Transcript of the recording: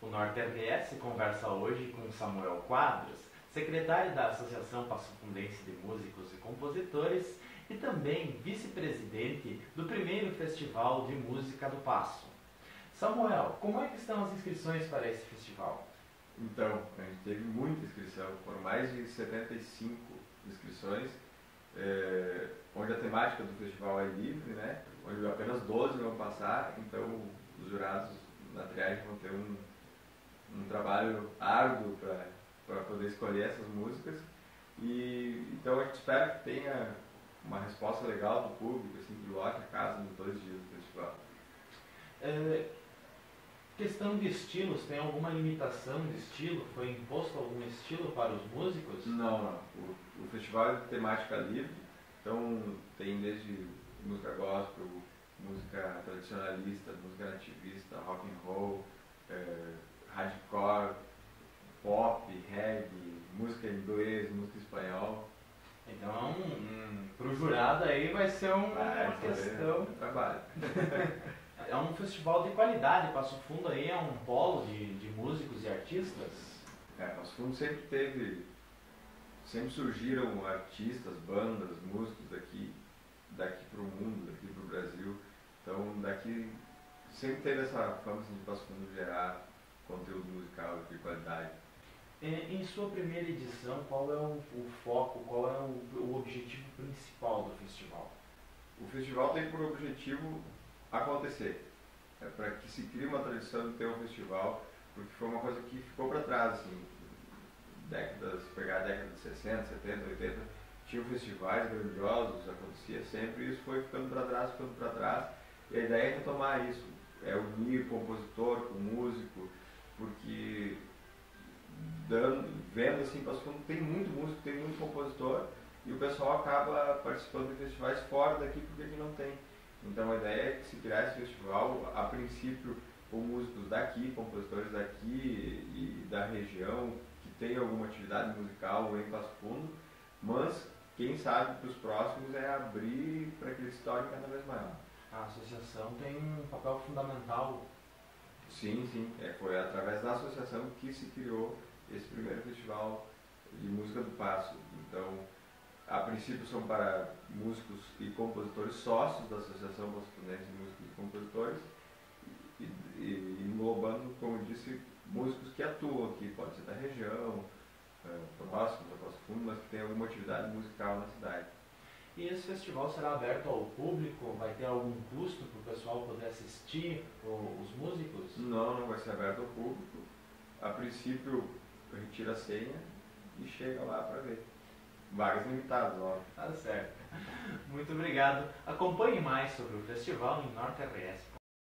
O Norte RS conversa hoje com Samuel Quadros, secretário da Associação Passo Fundense de Músicos e Compositores e também vice-presidente do primeiro Festival de Música do Passo. Samuel, como é que estão as inscrições para esse festival? Então, a gente teve muita inscrição, foram mais de 75 inscrições, é, onde a temática do festival é livre, né? onde apenas 12 vão passar, então os jurados na triagem vão ter um, um trabalho árduo para poder escolher essas músicas. E, então a gente espera que tenha uma resposta legal do público, assim, que lote a casa nos dois dias do festival. É, questão de estilos, tem alguma limitação de estilo? Foi imposto algum estilo para os músicos? Não, não. O, o festival é de temática livre, então tem desde música gospel, música tradicionalista, música nativista, rock and roll, é, hardcore, pop, reggae, música em inglês, música em espanhol. Então, hum, para o jurado aí vai ser uma questão. É trabalho. É um festival de qualidade. Passo Fundo aí é um polo de, de músicos e artistas. É, Passo Fundo sempre teve, sempre surgiram artistas, bandas, músicos daqui, daqui para o mundo, daqui para o Brasil. Então daqui sempre teve essa fama assim, de Passo Fundo gerar conteúdo musical de qualidade. É, em sua primeira edição, qual é o, o foco, qual é o, o objetivo principal do festival? O festival tem por objetivo acontecer. É para que se crie uma tradição de ter um festival, porque foi uma coisa que ficou para trás, assim, décadas, pegar a década de 60, 70, 80, tinham festivais grandiosos, acontecia sempre, e isso foi ficando para trás, ficando para trás, e a ideia é retomar isso, é unir compositor com músico, dando, vendo assim, Passo Fundo tem muito músico, tem muito compositor, e o pessoal acaba participando de festivais fora daqui porque aqui não tem. Então a ideia é que se criar esse festival, a princípio, com músicos daqui, compositores daqui e da região, que tem alguma atividade musical em Passo Fundo, mas quem sabe para os próximos é abrir para que eles se tornem cada vez maior. A associação tem um papel fundamental. Sim, sim. É, foi através da associação que se criou esse primeiro festival de música do Passo. Então, a princípio são para músicos e compositores sócios da Associação Correspondente de Músicos e Compositores, e, e, englobando, como disse, músicos que atuam aqui, pode ser da região, é, próximo, da Passo Fundo, mas que tem alguma atividade musical na cidade. E esse festival será aberto ao público? Vai ter algum custo para o pessoal poder assistir os músicos? Não, não vai ser aberto ao público. A princípio, retira a senha e chega lá para ver. Vagas limitadas, óbvio. Tá certo. Muito obrigado. Acompanhe mais sobre o festival em norters.com.